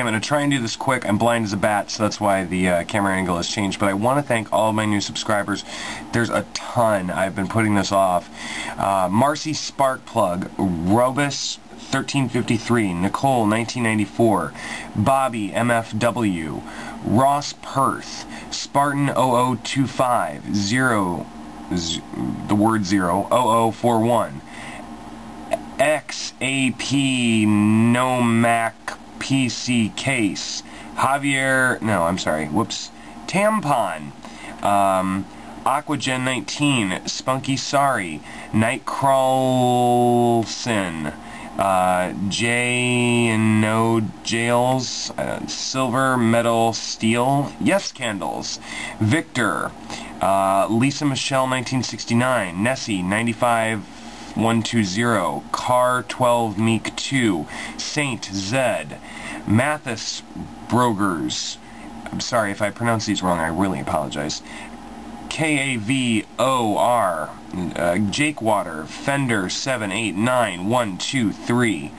I'm going to try and do this quick. I'm blind as a bat, so that's why the uh, camera angle has changed. But I want to thank all my new subscribers. There's a ton. I've been putting this off. Uh, Marcy Sparkplug, Robus 1353, Nicole 1994, Bobby MFW, Ross Perth, Spartan 0025, Zero, the word zero, 0041, XAP Nomac PC case. Javier, no, I'm sorry, whoops. Tampon. Um, Aquagen 19, Spunky Sorry, Nightcrawlson, uh, J and No Jails, uh, Silver, Metal, Steel, Yes Candles, Victor, uh, Lisa Michelle 1969, Nessie 95 120, Car 12 Meek 2, Saint Zed, Mathis Brogers, I'm sorry if I pronounce these wrong, I really apologize. K-A-V-O-R, uh, Jake Water, Fender 789123.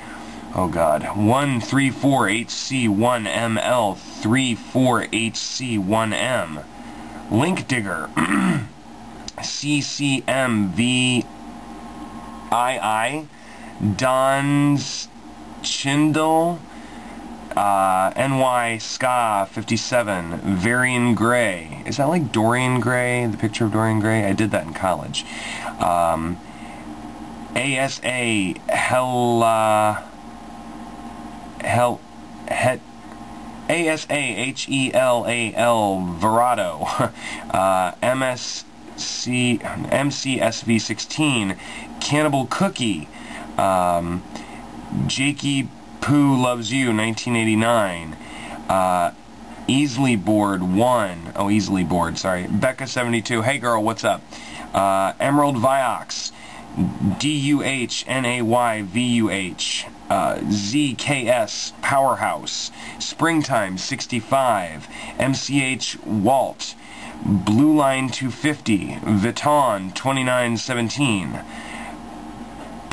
Oh god. 134HC1ML 34HC1M. Link Digger. CCMVII. Don's Chindle. Uh, NY Ska 57, Varian Gray. Is that like Dorian Gray? The picture of Dorian Gray? I did that in college. Um, ASA Hella Hell Het ASA H E L A L Verado uh, MSC MCSV 16 Cannibal Cookie um, Jakey Pooh Loves You, 1989. Uh, Easily Bored 1. Oh, Easily Bored, sorry. Becca72. Hey girl, what's up? Uh, Emerald Viox. D-U-H-N-A-Y-V-U-H. Uh, ZKS Powerhouse. Springtime 65. MCH Walt. Blue Line 250. Vuitton 2917.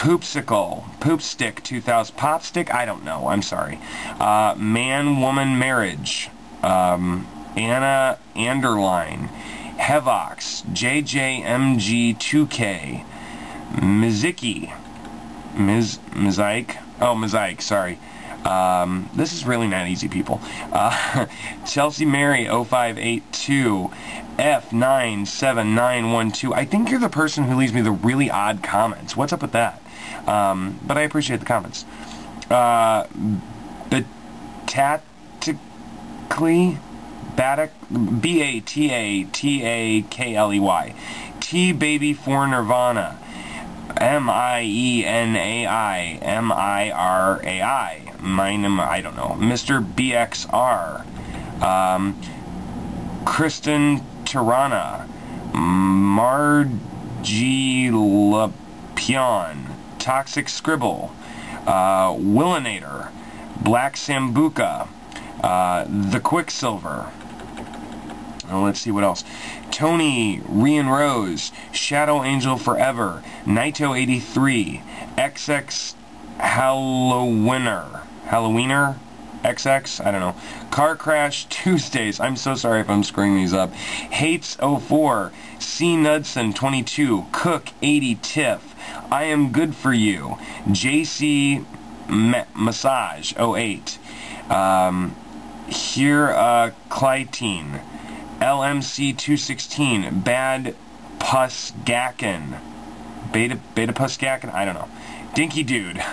Poopsicle, Poopstick 2000, Popstick, I don't know, I'm sorry. Uh, Man-Woman Marriage, um, Anna Anderline, Hevox, JJMG2K, Miziki, Miz, Mizike, oh, Mizike, sorry. Um, this is really not easy, people. Uh, Chelsea Mary 0582 F97912. I think you're the person who leaves me the really odd comments. What's up with that? Um, but I appreciate the comments. Uh, Batatically, Batak, B-A-T-A-T-A-K-L-E-Y. T-Baby for Nirvana. M-I-E-N-A-I. M-I-R-A-I. Mine, I don't know. Mr. BXR. Um, Kristen Tirana. Margie Lepion. Toxic Scribble, uh, Willinator, Black Sambuca, uh, The Quicksilver. Let's see what else. Tony, Rian Rose, Shadow Angel Forever, Naito83, XX Halloweener, Halloweener, XX, I don't know. Car Crash Tuesdays, I'm so sorry if I'm screwing these up. Hates 04, C Nudson 22, Cook 80 Tiff, I am good for you. JC Ma Massage 08. Um, here uh, Clytine. LMC 216. Bad Pus Gacken. Beta Beta Pus Gacken? I don't know. Dinky Dude.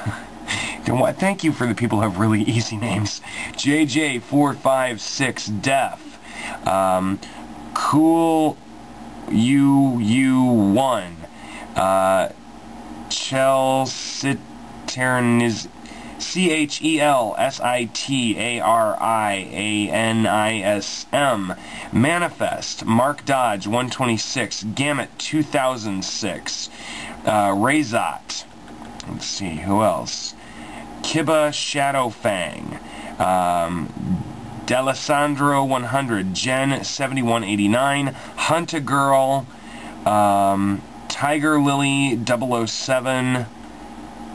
Thank you for the people who have really easy names. JJ456 Def. Um, cool UU1. Uh, Chelsitarianism. C-H-E-L-S-I-T-A-R-I-A-N-I-S-M. Manifest. Mark Dodge, 126. Gamut, 2006. Uh, Razot. Let's see, who else? Kiba Shadowfang. Um, Delisandro 100. Jen 7189. Hunt a Girl. Um, Tiger Lily 007,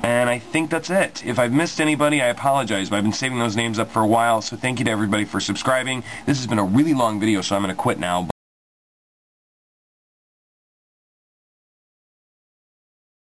And I think that's it. If I've missed anybody, I apologize, but I've been saving those names up for a while, so thank you to everybody for subscribing. This has been a really long video, so I'm going to quit now,